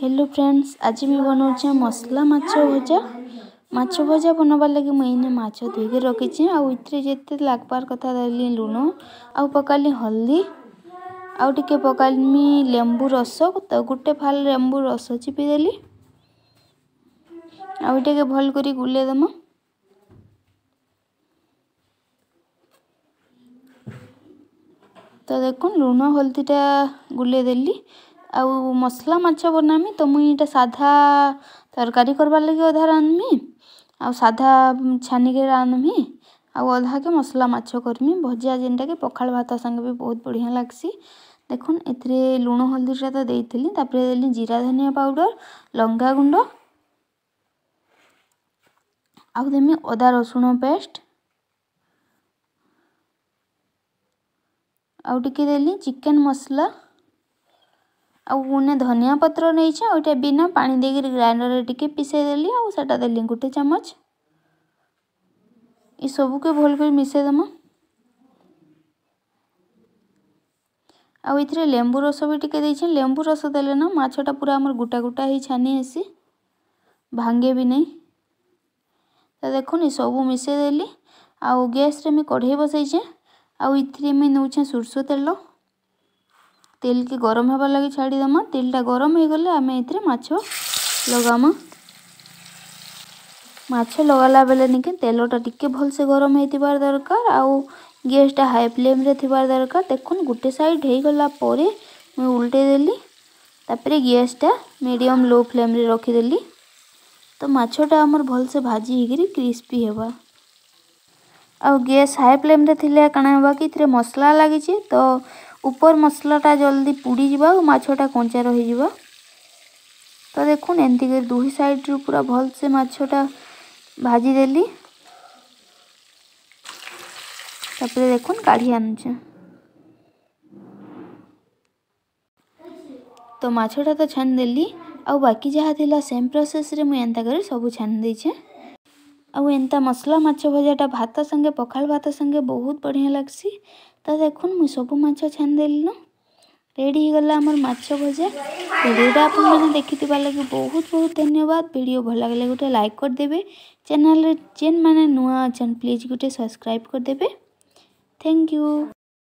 hello friends ଆଜି ମୁଇଁ ବନଉଛେଁ ମସଲା ମାଛ ଭଜା ମାଛ ଭଜା ବନବାର୍ ଲାଗି ମୁଇଁ ଇନେ ମାଛ ଧୋଇକି ରଖିଛେଁ ଆଉ ଇଥିରେ ଯେତେ ଲାଗ୍ବାର୍ କଥା ଦେଲି ଲୁଣ ଆଉ ପକାଲି ହଳଦୀ ଆଉ ଟିକେ ପକାଲିମି ଲେମ୍ବୁ ରସ ତ ଗୋଟେ ଫାଲ ଲେମ୍ବୁ ରସ ଚିପି ଦେଲି ଆଉ ଟିକେ ଭଲ କରି ଗୁଲେଇ ଦେମା ତ ଦେଖୁନ୍ ଲୁଣ ହଳଦୀଟା ଗୁଲେଇ ଦେଲି ଆଉ ମସଲା ମାଛ ବନାମି ତ ମୁଇଁ ଇଟା ସାଧା ତରକାରୀ କର୍ବାର୍ ଲାଗି ଅଧା ରାନ୍ଧ୍ମି ଆଉ ସାଧା ଛାନିକେ ରାନ୍ଧ୍ମି ଆଉ ଅଧାକେ ମସଲା ମାଛ କର୍ମି ଭଜା ଯେନ୍ଟାକି ପଖାଳ ଭାତ ସାଙ୍ଗେ ବି ବହୁତ୍ ବଢ଼ିଆଁ ଲାଗ୍ସି ଦେଖୁନ୍ ଏଥିରେ ଲୁଣ ହଲ୍ଦିଟା ତ ଦେଇଥିଲି ତାପରେ ଦେଲି ଜିରା ଧନିଆ ପାଉଡ଼ର୍ ଲଙ୍କା ଗୁଣ୍ଡ ଆଉ ଦେମି ଅଦା ରସୁଣ ପେଷ୍ଟ ଆଉ ଟିକେ ଦେଲି ଚିକେନ୍ ମସଲା आने धनिया पत्र नहीं बिना पा दे ग्राइंडर टी पिसेदेली आटा देली गोटे चमच ये सब कुछ कर मिसेदम आती लेंबू रस भी टे लेबू रस दे ना मछटा पूरा आम गोटा गुटा ही छानी आसी भांगे भी नहीं तो देखनी सब मिसेदेली आ गैस कढ़ई बसई आउ इमें नौ सोरस तेल तेल के गरम हबार लगे छाड़ी दमा तेल गरम हो गले आम एगाम मगला बेले निके तेलटा टी भल से गरम हो दरकार आउ गैसटा हाई फ्लेम थ दरकार देख गोटे सैड हो गला मुझे उल्टे देली तापर गैसटा मीडियम लो फ्लेम रखिदेली तो मछटा आम भल से भाजी होकर क्रिस्पी होगा आ गैस हाई फ्लेम थी कण कि मसला लगे तो উপর মশলাটা জলদি পুড়ি যা মাছটা কঞ্চা রহিযা তো দেখুন এমতি করে দুই সাইড্রু পুরা ভালসে মাছটা ভাজি দেলি তারপরে দেখুন কাঢ়ি আনুছে তো মাছটা তো ছানি দেলি ଆଉ ବାକି ଯାହା ଥିଲା ସେମ୍ ପ୍ରୋସେସ୍ରେ ମୁଁ ଏନ୍ତା କରି ସବୁ ଛାଣି ଦେଇଛେ ଆଉ ଏନ୍ତା ମସଲା ମାଛ ଭଜାଟା ଭାତ ସାଙ୍ଗେ ପଖାଳ ଭାତ ସାଙ୍ଗେ ବହୁତ ବଢ଼ିଆ ଲାଗ୍ସି ତ ଦେଖୁନ୍ ମୁଇଁ ସବୁ ମାଛ ଛାନିଦେଲିନ ରେଡ଼ି ହେଇଗଲା ଆମର ମାଛ ଭଜା ଭିଡ଼ିଓଟା ଆପଣମାନେ ଦେଖିଥିବା ଲାଗି ବହୁତ ବହୁତ ଧନ୍ୟବାଦ ଭିଡ଼ିଓ ଭଲ ଲାଗିଲେ ଗୋଟେ ଲାଇକ୍ କରିଦେବେ ଚ୍ୟାନେଲ୍ରେ ଯେନ୍ମାନେ ନୂଆ ଅଛନ୍ ପ୍ଲିଜ୍ ଗୋଟେ ସବସ୍କ୍ରାଇବ୍ କରିଦେବେ ଥ୍ୟାଙ୍କ ୟୁ